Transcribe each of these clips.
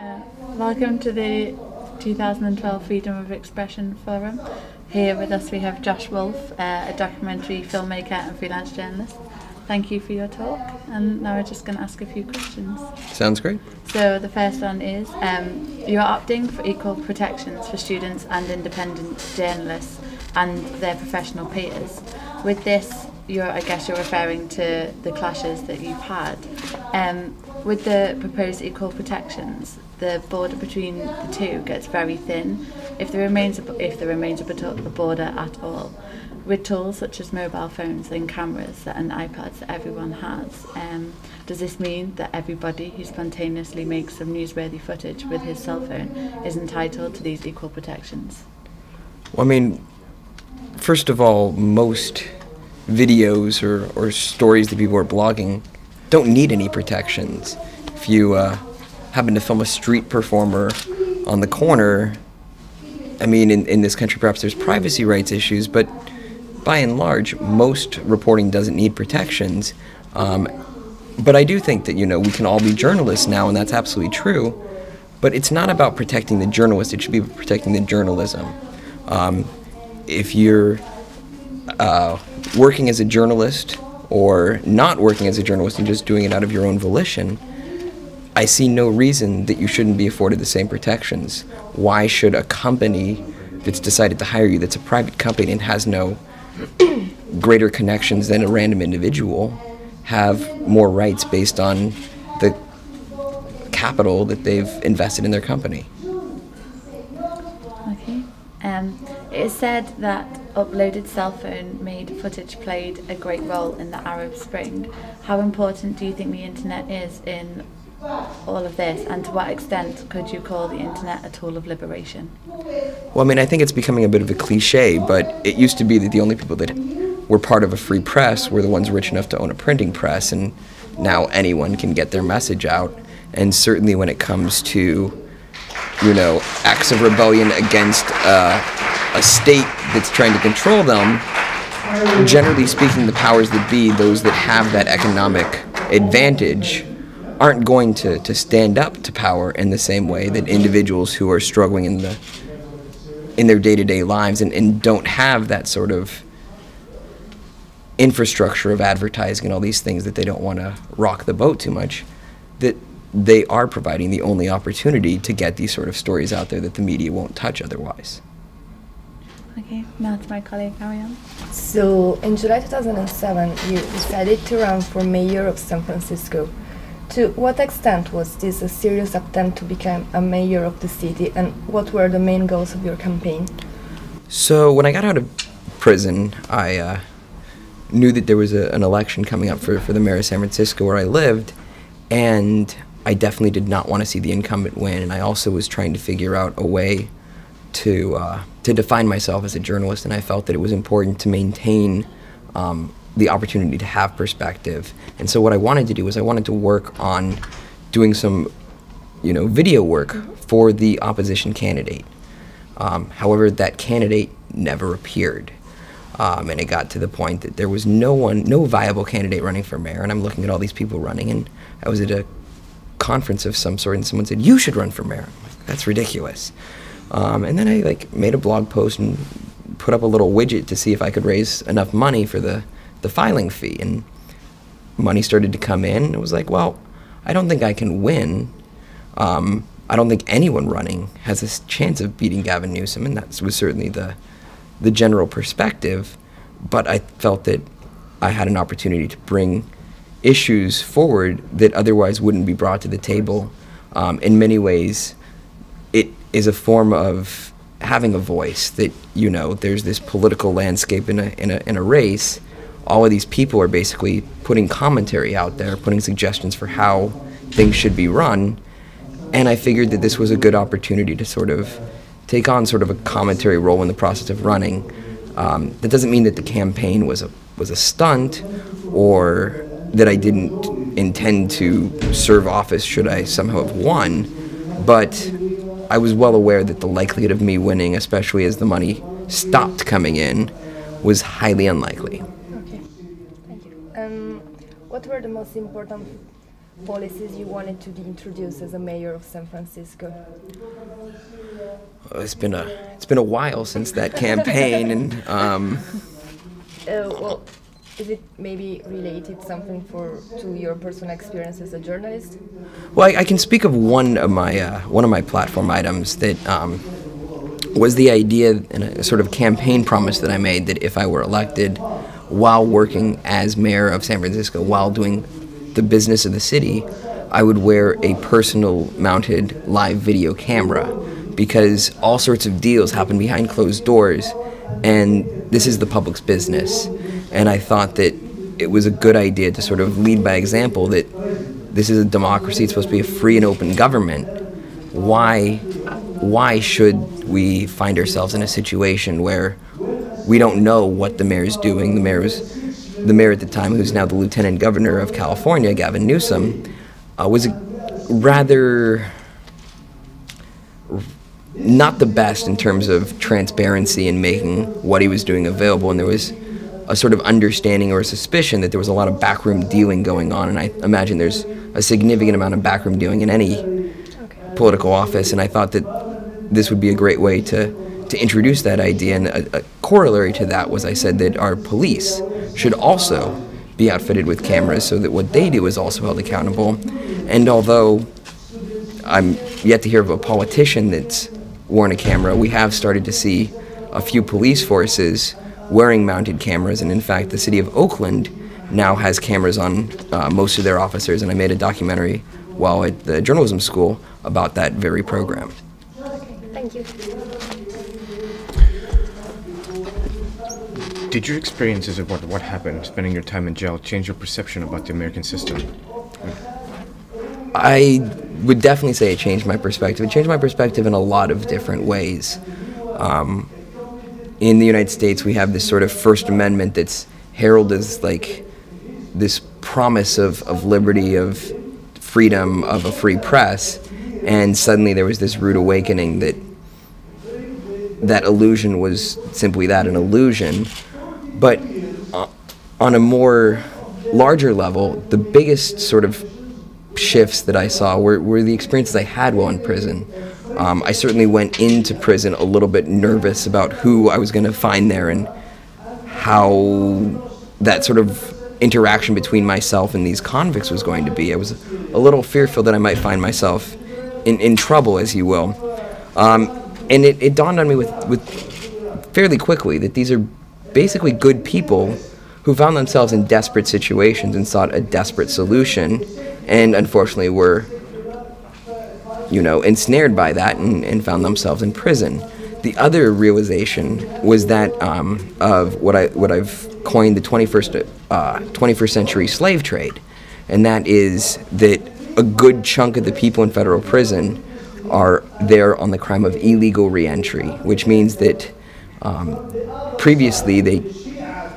Uh, welcome to the 2012 Freedom of Expression Forum. Here with us we have Josh Wolf, uh, a documentary filmmaker and freelance journalist. Thank you for your talk, and now we're just going to ask a few questions. Sounds great. So the first one is, um, you're opting for equal protections for students and independent journalists and their professional peers. With this, you're, I guess you're referring to the clashes that you've had. Um, with the proposed equal protections, the border between the two gets very thin, if there remains a, if there remains a border at all. With tools such as mobile phones and cameras and iPads that everyone has, um, does this mean that everybody who spontaneously makes some newsworthy footage with his cell phone is entitled to these equal protections? Well, I mean, first of all, most videos or, or stories that people are blogging don't need any protections. If you uh, happen to film a street performer on the corner, I mean, in, in this country, perhaps there's privacy rights issues, but by and large, most reporting doesn't need protections. Um, but I do think that, you know, we can all be journalists now, and that's absolutely true. But it's not about protecting the journalist, it should be protecting the journalism. Um, if you're uh, working as a journalist or not working as a journalist and just doing it out of your own volition, I see no reason that you shouldn't be afforded the same protections. Why should a company that's decided to hire you, that's a private company and has no greater connections than a random individual, have more rights based on the capital that they've invested in their company? Okay. Um, it is said that uploaded cell phone made footage played a great role in the Arab Spring. How important do you think the internet is in all of this, and to what extent could you call the internet a tool of liberation? Well, I mean, I think it's becoming a bit of a cliche, but it used to be that the only people that were part of a free press were the ones rich enough to own a printing press, and now anyone can get their message out. And certainly when it comes to, you know, acts of rebellion against uh, a state that's trying to control them, generally speaking, the powers that be, those that have that economic advantage, aren't going to, to stand up to power in the same way that individuals who are struggling in the in their day-to-day lives and, and don't have that sort of infrastructure of advertising and all these things that they don't want to rock the boat too much that they are providing the only opportunity to get these sort of stories out there that the media won't touch otherwise. Okay, now to my colleague Ariane. So, in July 2007, you decided to run for mayor of San Francisco. To what extent was this a serious attempt to become a mayor of the city, and what were the main goals of your campaign? So, when I got out of prison, I uh, knew that there was a, an election coming up for, for the mayor of San Francisco where I lived, and I definitely did not want to see the incumbent win, and I also was trying to figure out a way to uh, to define myself as a journalist, and I felt that it was important to maintain um, the opportunity to have perspective. And so what I wanted to do was I wanted to work on doing some, you know, video work for the opposition candidate. Um, however, that candidate never appeared. Um, and it got to the point that there was no one, no viable candidate running for mayor. And I'm looking at all these people running, and I was at a conference of some sort, and someone said, "You should run for mayor." Like, That's ridiculous. Um, and then I like made a blog post and put up a little widget to see if I could raise enough money for the the filing fee. And money started to come in. It was like, well, I don't think I can win. Um, I don't think anyone running has a chance of beating Gavin Newsom, and that was certainly the the general perspective. But I felt that I had an opportunity to bring issues forward that otherwise wouldn't be brought to the table. Um, in many ways, it is a form of having a voice that you know there's this political landscape in a in a in a race all of these people are basically putting commentary out there putting suggestions for how things should be run and I figured that this was a good opportunity to sort of take on sort of a commentary role in the process of running um, that doesn't mean that the campaign was a was a stunt or that I didn't intend to serve office should I somehow have won but I was well aware that the likelihood of me winning, especially as the money stopped coming in, was highly unlikely. Okay, thank you. Um, what were the most important policies you wanted to introduce as a mayor of San Francisco? Uh, It's been a it's been a while since that campaign, and um, Uh, well, is it maybe related something for to your personal experience as a journalist? well, I, I can speak of one of my uh, one of my platform items that um, was the idea and a sort of campaign promise that I made that if I were elected, while working as mayor of San Francisco, while doing the business of the city, I would wear a personal mounted live video camera because all sorts of deals happen behind closed doors and this is the public's business. And I thought that it was a good idea to sort of lead by example that this is a democracy, it's supposed to be a free and open government. Why why should we find ourselves in a situation where we don't know what the mayor is doing? The mayor was the mayor at the time, who's now the lieutenant governor of California, Gavin Newsom, uh, was rather not the best in terms of transparency and making what he was doing available. And there was a sort of understanding or a suspicion that there was a lot of backroom dealing going on. And I imagine there's a significant amount of backroom dealing in any political office. And I thought that this would be a great way to, to introduce that idea. And a, a corollary to that was I said that our police should also be outfitted with cameras so that what they do is also held accountable. And although I'm yet to hear of a politician that's worn a camera. We have started to see a few police forces wearing mounted cameras, and in fact, the city of Oakland now has cameras on uh, most of their officers. And I made a documentary while at the journalism school about that very program. Thank you. Did your experiences of what, what happened, spending your time in jail, change your perception about the American system? I would definitely say it changed my perspective. It changed my perspective in a lot of different ways. Um, in the United States, we have this sort of First Amendment that's heralded as like this promise of, of liberty, of freedom, of a free press, and suddenly there was this rude awakening that that illusion was simply that an illusion. But uh, on a more larger level, the biggest sort of shifts that I saw were, were the experiences I had while in prison. Um, I certainly went into prison a little bit nervous about who I was going to find there and how that sort of interaction between myself and these convicts was going to be. I was a little fearful that I might find myself in, in trouble, as you will. Um, and it, it dawned on me with, with fairly quickly that these are basically good people who found themselves in desperate situations and sought a desperate solution and unfortunately were you know ensnared by that and, and found themselves in prison. The other realization was that um, of what I what I've coined the 21st uh, 21st century slave trade, and that is that a good chunk of the people in federal prison are there on the crime of illegal reentry, which means that um, previously they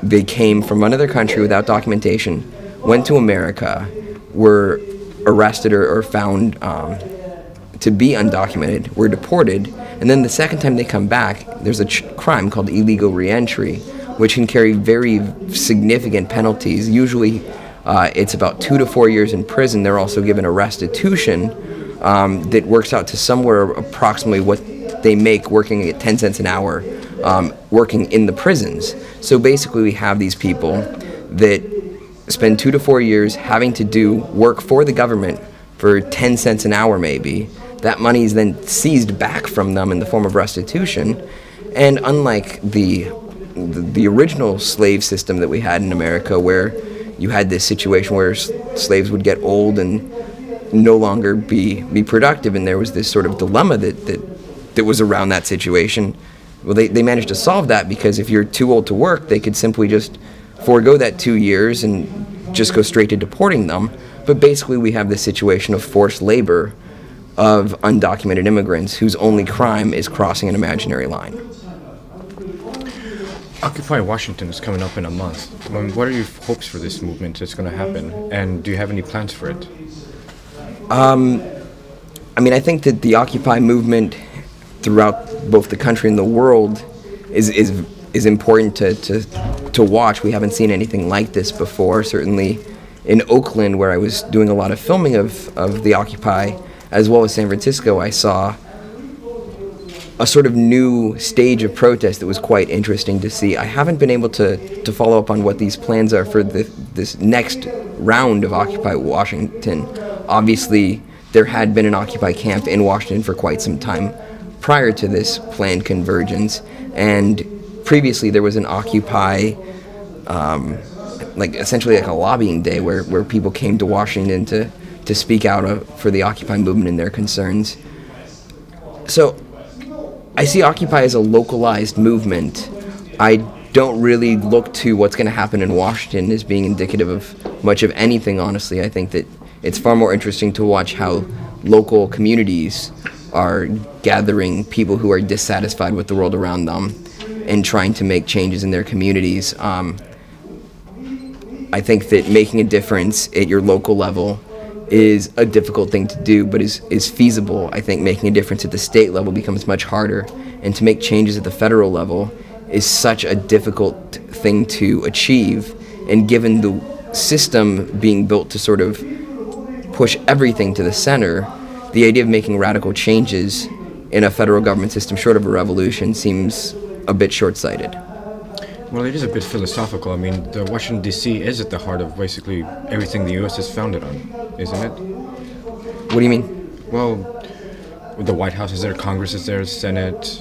they came from another country without documentation, went to America, were arrested or, or found um, to be undocumented, were deported, and then the second time they come back, there's a ch- crime called illegal reentry, which can carry very significant penalties. Usually, uh, it's about two to four years in prison. They're also given a restitution um, that works out to somewhere approximately what they make working at 10 cents an hour, um, working in the prisons. So basically, we have these people that spend two to four years having to do work for the government for 10 cents an hour, maybe. That money is then seized back from them in the form of restitution. And unlike the, the, the original slave system that we had in America, where you had this situation where slaves would get old and no longer be, be productive, and there was this sort of dilemma that, that, that was around that situation. Well, they, they managed to solve that because if you're too old to work, they could simply just forego that two years and just go straight to deporting them. But basically, we have this situation of forced labor of undocumented immigrants whose only crime is crossing an imaginary line. Occupy Washington is coming up in a month. Um, what are your hopes for this movement that's going to happen? And do you have any plans for it? Um, I mean, I think that the Occupy movement throughout both the country and the world is is is important to, to to watch. We haven't seen anything like this before. Certainly, in Oakland, where I was doing a lot of filming of, of the Occupy, as well as San Francisco, I saw a sort of new stage of protest that was quite interesting to see. I haven't been able to, to follow up on what these plans are for the, this next round of Occupy Washington. Obviously, there had been an Occupy camp in Washington for quite some time prior to this planned convergence, and previously there was an Occupy, um, like essentially like a lobbying day where, where people came to Washington to, to speak out uh, for the Occupy movement and their concerns. So I see Occupy as a localized movement. I don't really look to what's going to happen in Washington as being indicative of much of anything, honestly. I think that it's far more interesting to watch how local communities are gathering people who are dissatisfied with the world around them and trying to make changes in their communities. Um, I think that making a difference at your local level is a difficult thing to do, but is, is feasible. I think making a difference at the state level becomes much harder, and to make changes at the federal level is such a difficult thing to achieve. And given the system being built to sort of push everything to the center, the idea of making radical changes in a federal government system short of a revolution seems a bit short sighted. Well, it is a bit philosophical. I mean, the Washington D.C. is at the heart of basically everything the U.S. is founded on, isn't it? What do you mean? Well, the White House is there, Congress is there, Senate,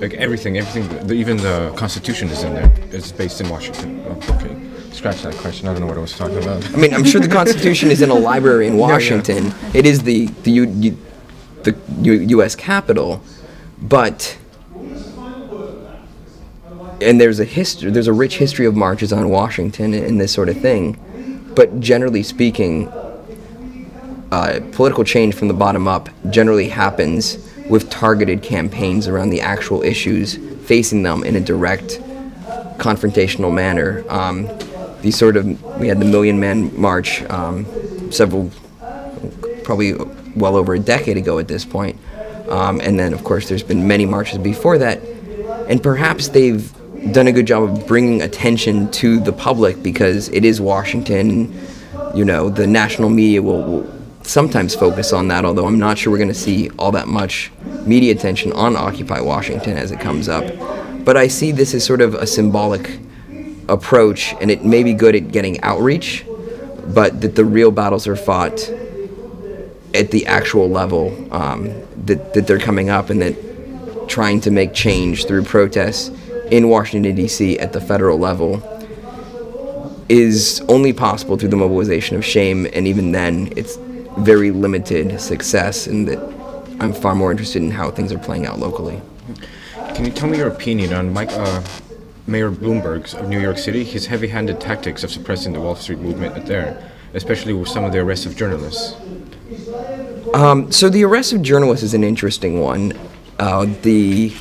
like everything, everything. The, even the Constitution is in there. It's based in Washington. Oh, okay, scratch that question. I don't know what I was talking about. I mean, I'm sure the Constitution is in a library in Washington. yeah. It is the the U, U, the U, U.S. Capitol, but and there's a history. There's a rich history of marches on Washington and this sort of thing. But generally speaking, uh, political change from the bottom up generally happens with targeted campaigns around the actual issues facing them in a direct, confrontational manner. Um, these sort of we had the Million Man March um, several, probably well over a decade ago at this point. Um, and then of course there's been many marches before that, and perhaps they've done a good job of bringing attention to the public because it is Washington. You know, the national media will, will sometimes focus on that, although I'm not sure we're going to see all that much media attention on Occupy Washington as it comes up. But I see this as sort of a symbolic approach, and it may be good at getting outreach, but that the real battles are fought at the actual level um, that, that they're coming up, and that trying to make change through protests in Washington, D.C. at the federal level is only possible through the mobilization of shame, and even then, it's very limited success, and that I'm far more interested in how things are playing out locally. Can you tell me your opinion on Mike, uh, Mayor Bloomberg's of New York City, his heavy-handed tactics of suppressing the Wall Street movement there, especially with some of the arrests of journalists? Um, so the arrest of journalists is an interesting one. Uh, the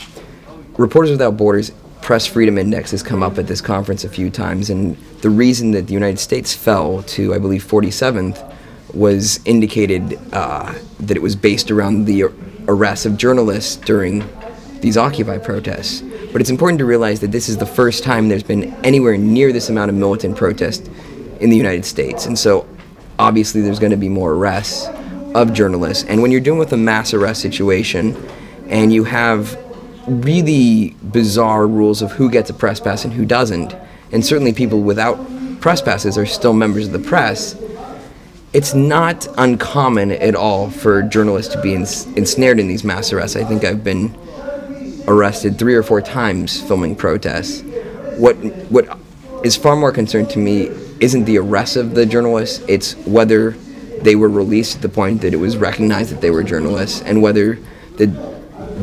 Reporters Without Borders Press Freedom Index has come up at this conference a few times, and the reason that the United States fell to, I believe, 47th was indicated uh, that it was based around the arrests of journalists during these Occupy protests. But it's important to realize that this is the first time there's been anywhere near this amount of militant protest in the United States. And so obviously there's going to be more arrests of journalists. And when you're dealing with a mass arrest situation and you have really bizarre rules of who gets a press pass and who doesn't, and certainly people without press passes are still members of the press, it's not uncommon at all for journalists to be ins- ensnared in these mass arrests. I think I've been arrested three or four times filming protests. What what is far more concerned to me isn't the arrest of the journalists; it's whether they were released at the point that it was recognized that they were journalists, and whether the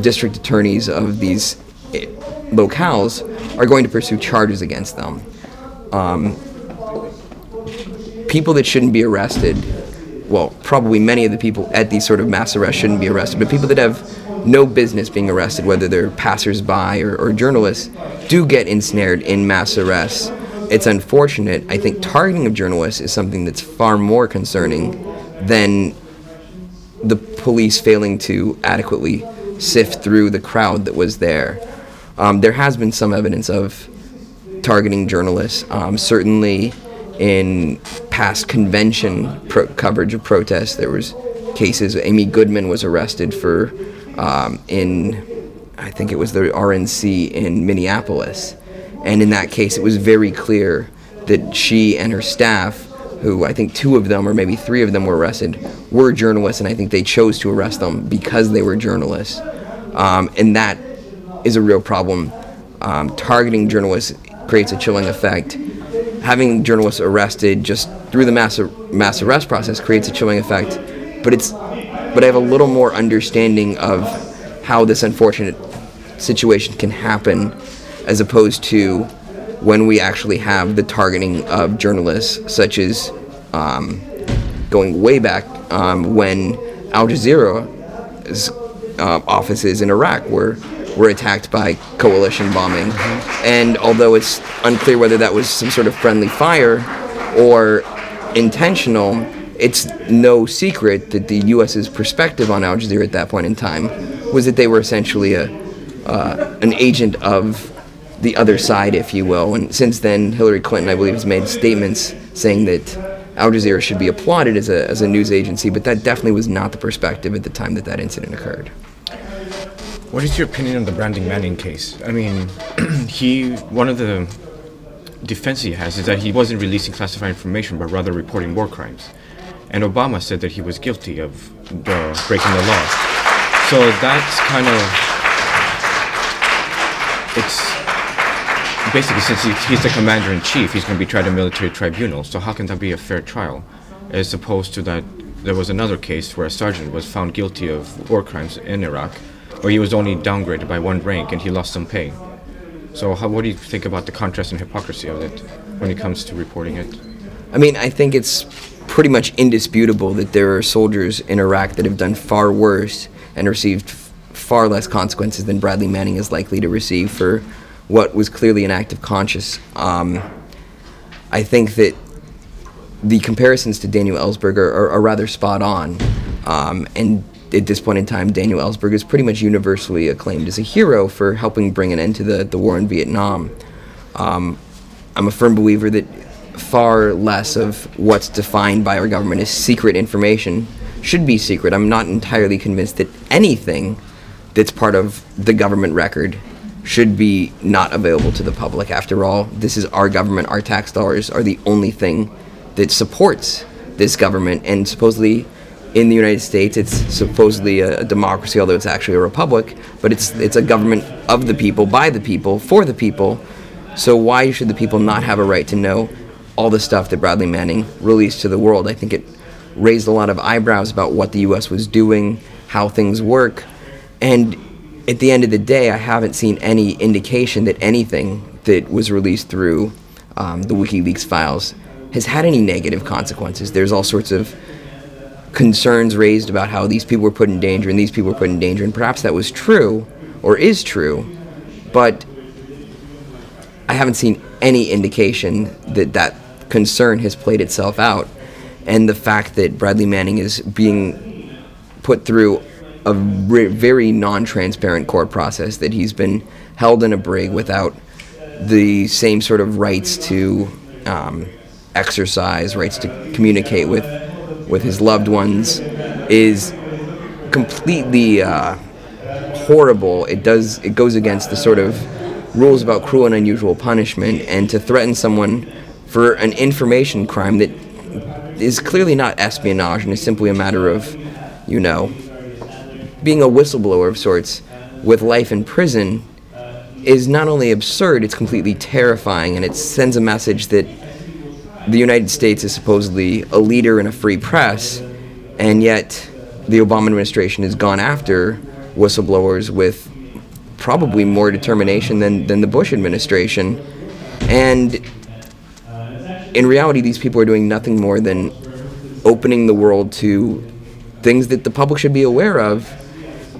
district attorneys of these eh, locales are going to pursue charges against them. Um, people that shouldn't be arrested, well, probably many of the people at these sort of mass arrests shouldn't be arrested, but people that have no business being arrested, whether they're passersby or, or journalists, do get ensnared in mass arrests. It's unfortunate. I think targeting of journalists is something that's far more concerning than the police failing to adequately sift through the crowd that was there. Um, there has been some evidence of targeting journalists. Um, certainly, in past convention pro- coverage of protests. There was cases. Amy Goodman was arrested for um, in I think it was the RNC in Minneapolis, and in that case, it was very clear that she and her staff, who I think two of them or maybe three of them were arrested, were journalists, and I think they chose to arrest them because they were journalists, um, and that is a real problem. Um, targeting journalists creates a chilling effect. Having journalists arrested just through the mass mass arrest process creates a chilling effect, but it's but I have a little more understanding of how this unfortunate situation can happen as opposed to when we actually have the targeting of journalists, such as um, going way back um, when Al Jazeera's uh, offices in Iraq were were attacked by coalition bombing, and although it's unclear whether that was some sort of friendly fire or intentional, it's no secret that the U.S.'s perspective on Al Jazeera at that point in time was that they were essentially a uh, an agent of the other side, if you will. And since then, Hillary Clinton, I believe, has made statements saying that Al Jazeera should be applauded as a, as a news agency, but that definitely was not the perspective at the time that that incident occurred. What is your opinion on the Bradley Manning case? I mean, he one of the defense he has is that he wasn't releasing classified information, but rather reporting war crimes. And Obama said that he was guilty of breaking the law. So that's kind of it's basically since he, he's the commander in chief, he's going to be tried in military tribunal. So how can that be a fair trial, as opposed to that there was another case where a sergeant was found guilty of war crimes in Iraq, where he was only downgraded by one rank and he lost some pay. So how, what do you think about the contrast and hypocrisy of it when it comes to reporting it? I mean, I think it's pretty much indisputable that there are soldiers in Iraq that have done far worse and received far less consequences than Bradley Manning is likely to receive for what was clearly an act of conscience. Um, I think that the comparisons to Daniel Ellsberg are, are, are rather spot on. Um, and at this point in time, Daniel Ellsberg is pretty much universally acclaimed as a hero for helping bring an end to the, the war in Vietnam. Um, I'm a firm believer that far less of what's defined by our government as secret information should be secret. I'm not entirely convinced that anything that's part of the government record should be not available to the public. After all, this is our government. Our tax dollars are the only thing that supports this government. And supposedly, in the United States, it's supposedly a, a democracy, although it's actually a republic. But it's it's a government of the people, by the people, for the people. So why should the people not have a right to know all the stuff that Bradley Manning released to the world? I think it raised a lot of eyebrows about what the U.S. was doing, how things work, and at the end of the day, I haven't seen any indication that anything that was released through um, the WikiLeaks files has had any negative consequences. There's all sorts of concerns raised about how these people were put in danger and these people were put in danger, and perhaps that was true or is true, but I haven't seen any indication that that concern has played itself out. And the fact that Bradley Manning is being put through a very non-transparent court process that he's been held in a brig without the same sort of rights to um, exercise, rights to communicate with with his loved ones, is completely uh, horrible. It does it goes against the sort of rules about cruel and unusual punishment, and to threaten someone for an information crime that is clearly not espionage and is simply a matter of, you know, being a whistleblower of sorts with life in prison is not only absurd, it's completely terrifying, and it sends a message that the United States is supposedly a leader in a free press, and yet the Obama administration has gone after whistleblowers with probably more determination than, than the Bush administration. And in reality, these people are doing nothing more than opening the world to things that the public should be aware of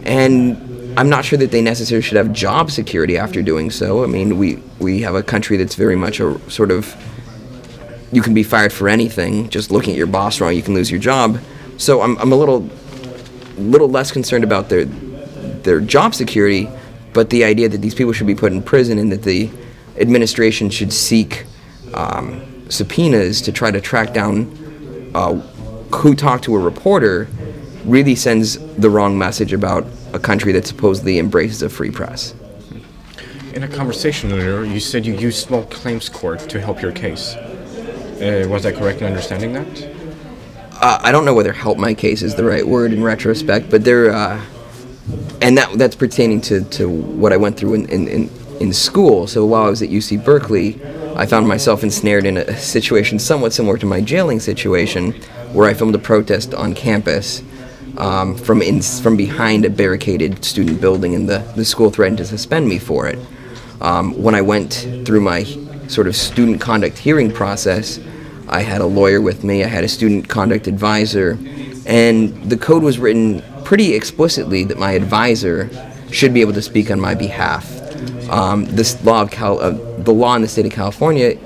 and I'm not sure that they necessarily should have job security after doing so. I mean, we we have a country that's very much a sort of you can be fired for anything. Just looking at your boss wrong, you can lose your job. So I'm I'm a little little less concerned about their their job security, but the idea that these people should be put in prison and that the administration should seek um, subpoenas to try to track down uh, who talked to a reporter really sends the wrong message about a country that supposedly embraces a free press. In a conversation earlier, you said you used small claims court to help your case. Uh, was I correct in understanding that? Uh, I don't know whether "help my case" is the right word in retrospect, but there, uh, and that that's pertaining to, to what I went through in, in, in, in school. So while I was at UC Berkeley, I found myself ensnared in a situation somewhat similar to my jailing situation, where I filmed a protest on campus um, from in, from behind a barricaded student building, and the, the school threatened to suspend me for it. Um, when I went through my sort of student conduct hearing process, I had a lawyer with me, I had a student conduct advisor, and the code was written pretty explicitly that my advisor should be able to speak on my behalf. Um, this law of Cal- uh, the law in the state of California,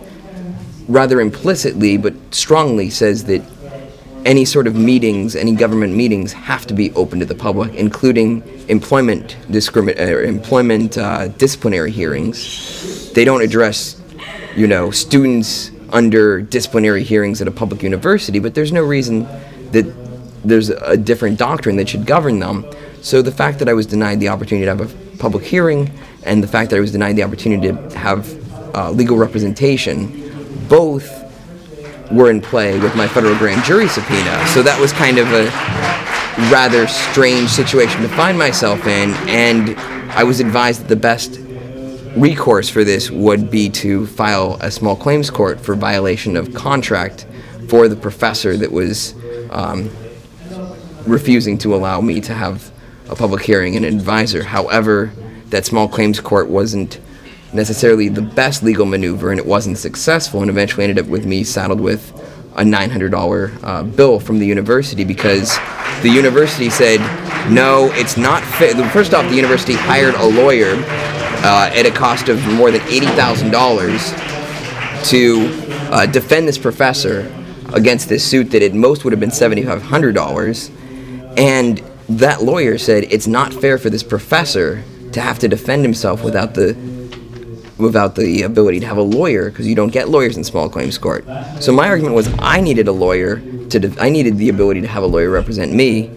rather implicitly but strongly, says that any sort of meetings, any government meetings, have to be open to the public, including employment discrimin- uh, employment uh, disciplinary hearings. They don't address, you know, students under disciplinary hearings at a public university, but there's no reason that there's a different doctrine that should govern them. So the fact that I was denied the opportunity to have a public hearing, and the fact that I was denied the opportunity to have uh, legal representation, both were in play with my federal grand jury subpoena. So that was kind of a rather strange situation to find myself in, and I was advised that the best recourse for this would be to file a small claims court for violation of contract for the professor that was um, refusing to allow me to have a public hearing and an advisor. However, that small claims court wasn't necessarily the best legal maneuver and it wasn't successful and eventually ended up with me saddled with a $900 uh, bill from the university because the university said no it's not fair. First off the university hired a lawyer uh, at a cost of more than $80000 to uh, defend this professor against this suit that at most would have been $7500 and that lawyer said it's not fair for this professor to have to defend himself without the without the ability to have a lawyer because you don't get lawyers in small claims court. So my argument was I needed a lawyer to de- I needed the ability to have a lawyer represent me,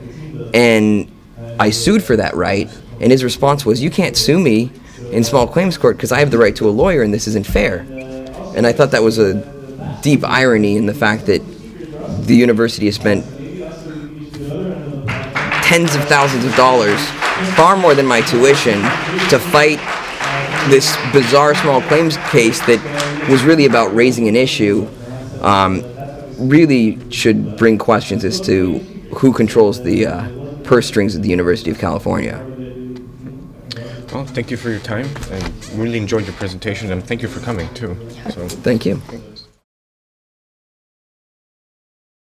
and I sued for that right. And his response was, "You can't sue me in small claims court because I have the right to a lawyer, and this isn't fair." And I thought that was a deep irony in the fact that the university has spent tens of thousands of dollars, far more than my tuition, to fight this bizarre small claims case that was really about raising an issue um, really should bring questions as to who controls the uh, purse strings at the University of California. Well, thank you for your time, and really enjoyed your presentation, and thank you for coming too. So. Thank you.